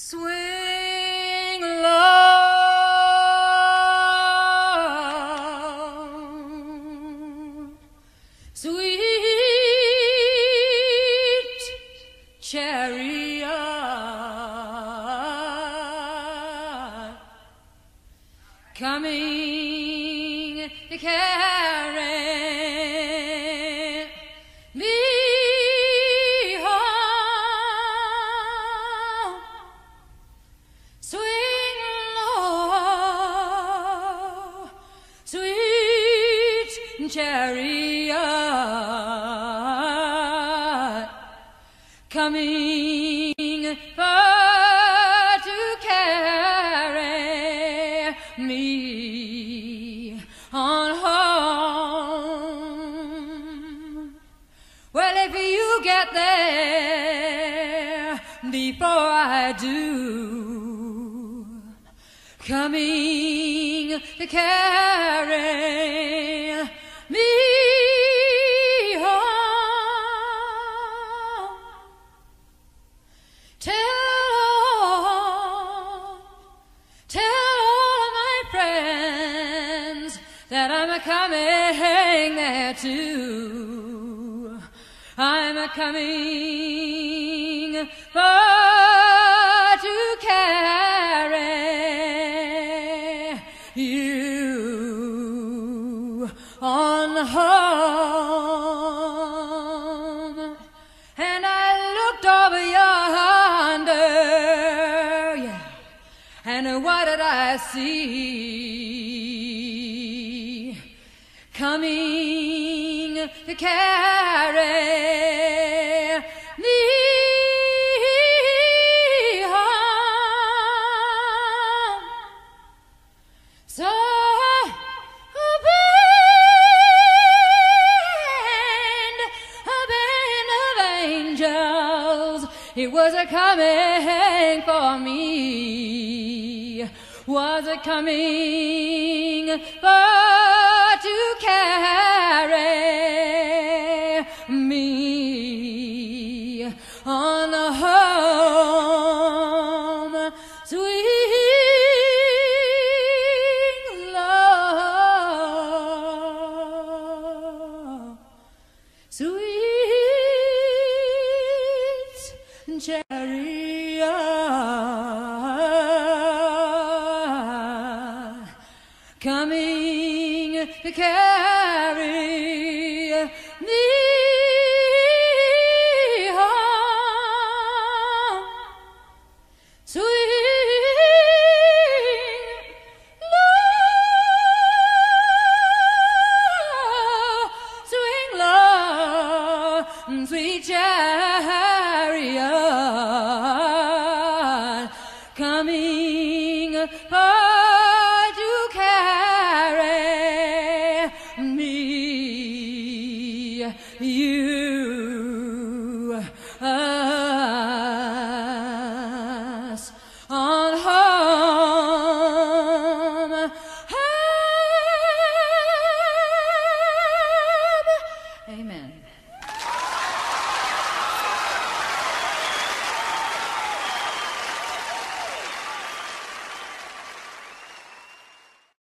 Swing low, sweet chariot, coming to carry chariot, coming far to carry me on home. Well, if you get there before I do, coming to carry a coming there too. I'm a coming for to carry you on home. And I looked over yonder, yeah, and what did I see? Coming to carry me home. So a band, a of angels, it was a coming for me. Was it coming for carry me on the home swing low, sweet chariot coming carry me home. Swing low, swing low, sweet you.